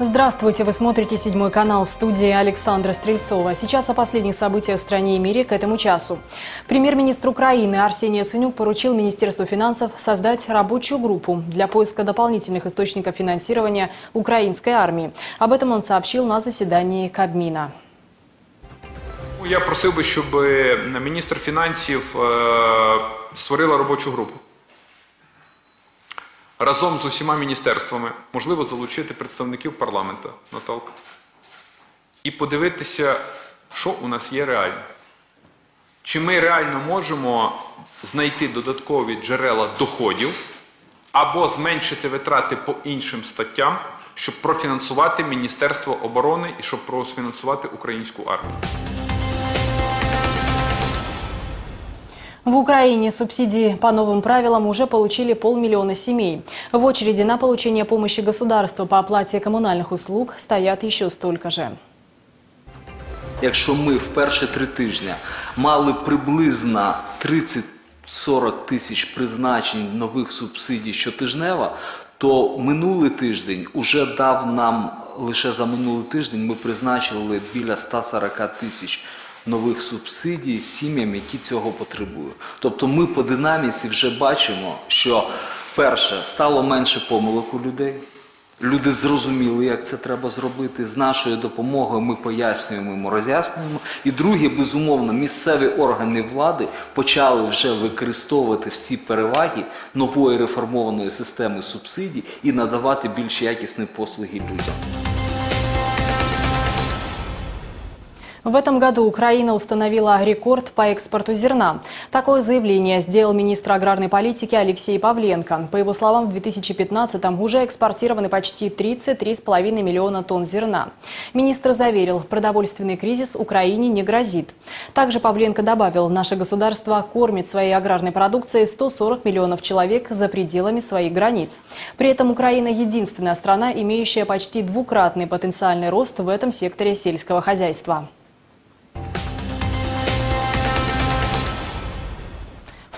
Здравствуйте, вы смотрите «Седьмой канал» в студии Александра Стрельцова. Сейчас о последних событиях в стране и мире к этому часу. Премьер-министр Украины Арсений Яценюк поручил Министерству финансов создать рабочую группу для поиска дополнительных источников финансирования украинской армии. Об этом он сообщил на заседании Кабмина. Ну, Я просив би, щоб міністр фінансів е, створила робочу групу. Разом з усіма міністерствами можливо залучити представників парламенту, Наталка, і подивитися, що у нас є реально. Чи ми реально можемо знайти додаткові джерела доходів або зменшити витрати по іншим статтям, щоб профінансувати Міністерство оборони і щоб профінансувати українську армію. В Украине субсидии по новым правилам уже получили полмиллиона семей. В очереди на получение помощи государства по оплате коммунальных услуг стоят еще столько же. Якщо ми в перші три тижні мали приблизно 30-40 тисяч призначень нових субсидій щотижнево, то минулий тиждень уже дав нам лише за минулий тиждень ми призначили біля 140 тисяч нових субсидій сім'ям, які цього потребують. Тобто ми по динаміці вже бачимо, що перше стало менше помилок у людей. Люди зрозуміли, як це треба зробити. З нашою допомогою ми пояснюємо, ми роз'яснюємо. І друге, безумовно, місцеві органи влади почали вже використовувати всі переваги нової реформованої системи субсидій і надавати більш якісні послуги людям. В этом году Украина установила рекорд по экспорту зерна. Такое заявление сделал министр аграрной политики Алексей Павленко. По его словам, в 2015-м уже экспортированы почти 33,5 миллиона тонн зерна. Министр заверил, продовольственный кризис Украине не грозит. Также Павленко добавил, наше государство кормит своей аграрной продукцией 140 миллионов человек за пределами своих границ. При этом Украина единственная страна, имеющая почти двукратный потенциальный рост в этом секторе сельского хозяйства.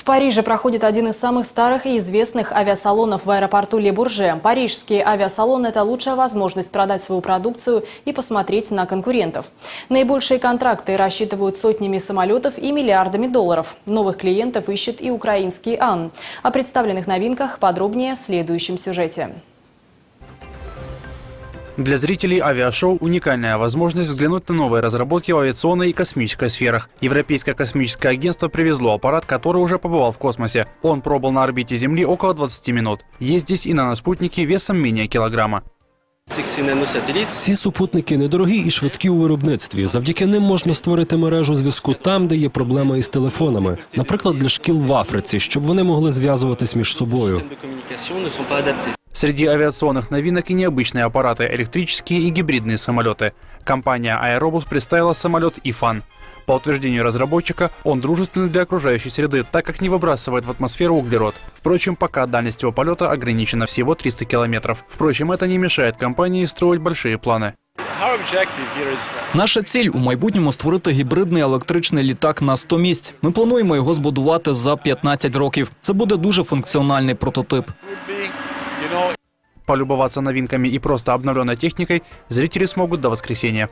В Париже проходит один из самых старых и известных авиасалонов в аэропорту Ле-Бурже. Парижский авиасалон – это лучшая возможность продать свою продукцию и посмотреть на конкурентов. Наибольшие контракты рассчитывают сотнями самолетов и миллиардами долларов. Новых клиентов ищет и украинский АН. О представленных новинках подробнее в следующем сюжете. Для зрителей авиашоу уникальная возможность взглянуть на новые разработки в авиационной и космической сферах. Европейское космическое агентство привезло аппарат, который уже побывал в космосе. Он пробыл на орбите Земли около 20 минут. Есть здесь и наноспутники весом менее килограмма. Ці супутники недорогі і швидкі у виробництві. Завдяки ним можна створити мережу зв'язку там, де є проблема із телефонами, наприклад, для шкіл в Африці, щоб вони могли зв'язуватись між собою. Среди авиационных новинок и необычные аппараты, электрические и гибридные самолеты. Компания Aerobus представила самолет «Ифан». По утверждению разработчика, он дружественный для окружающей среды, так как не выбрасывает в атмосферу углерод. Впрочем, пока дальность его полета ограничена всего 300 километров. Впрочем, это не мешает компании строить большие планы. Наша ціль у майбутньому створити гібридний електричний літак на 100 місць. Ми плануємо його збудувати за 15 років. Це буде дуже функціональний прототип. Полюбоваться новинками и просто обновленной техникой зрители смогут до воскресенья.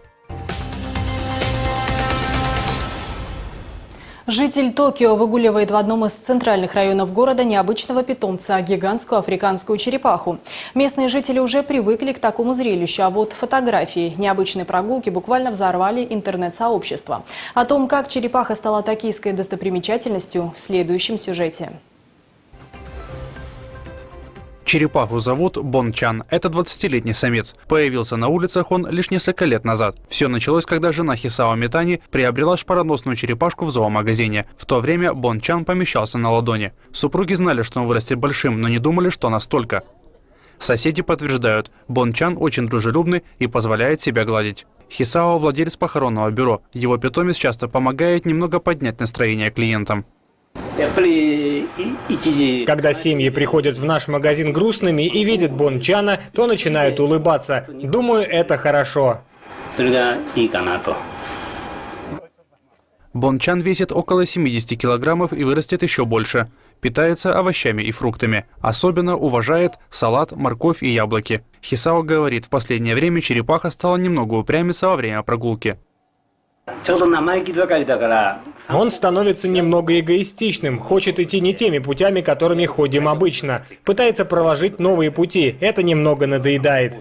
Житель Токио выгуливает в одном из центральных районов города необычного питомца – гигантскую африканскую черепаху. Местные жители уже привыкли к такому зрелищу, а вот фотографии необычной прогулки буквально взорвали интернет-сообщество. О том, как черепаха стала токийской достопримечательностью, в следующем сюжете. Черепаху зовут Бон Чан. Это 20-летний самец. Появился на улицах он лишь несколько лет назад. Все началось, когда жена Хисао Митани приобрела шпароносную черепашку в зоомагазине. В то время Бон Чан помещался на ладони. Супруги знали, что он вырастет большим, но не думали, что настолько. Соседи подтверждают, Бон Чан очень дружелюбный и позволяет себя гладить. Хисао – владелец похоронного бюро. Его питомец часто помогает немного поднять настроение клиентам. Когда семьи приходят в наш магазин грустными и видят Бончана, то начинают улыбаться. Думаю, это хорошо. Бон Чан весит около 70 килограммов и вырастет еще больше. питается овощами и фруктами. Особенно уважает салат, морковь и яблоки. Хисао говорит, в последнее время черепаха стала немного упрямиться во время прогулки. Он становится немного эгоистичным, хочет идти не теми путями, которыми ходим обычно. Пытается проложить новые пути. Это немного надоедает.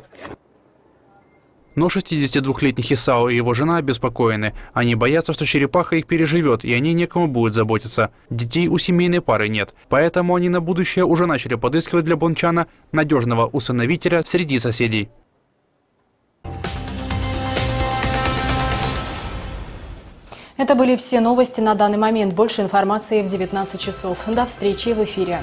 Но 62-летний Хисао и его жена обеспокоены. Они боятся, что черепаха их переживет, и они некому будет заботиться. Детей у семейной пары нет. Поэтому они на будущее уже начали подыскивать для Бончана надежного усыновителя среди соседей. Это были все новости на данный момент. Больше информации в 19 часов. До встречи в эфире.